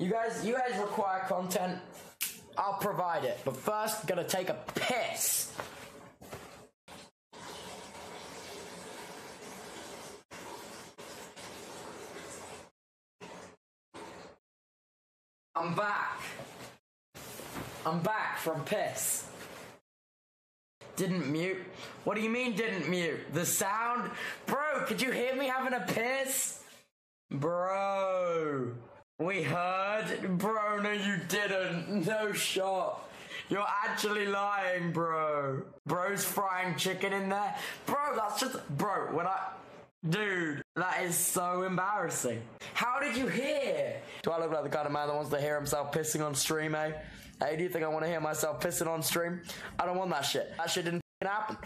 You guys, you guys require content. I'll provide it. But first, gonna take a piss. I'm back. I'm back from piss. Didn't mute. What do you mean didn't mute? The sound? Bro, could you hear me having a piss? Bro. We heard? Bro, no you didn't. No shot. You're actually lying, bro. Bro's frying chicken in there. Bro, that's just bro, when I Dude, that is so embarrassing. How did you hear? Do I look like the kind of man that wants to hear himself pissing on stream, eh? Hey, do you think I want to hear myself pissing on stream? I don't want that shit. That shit didn't happen.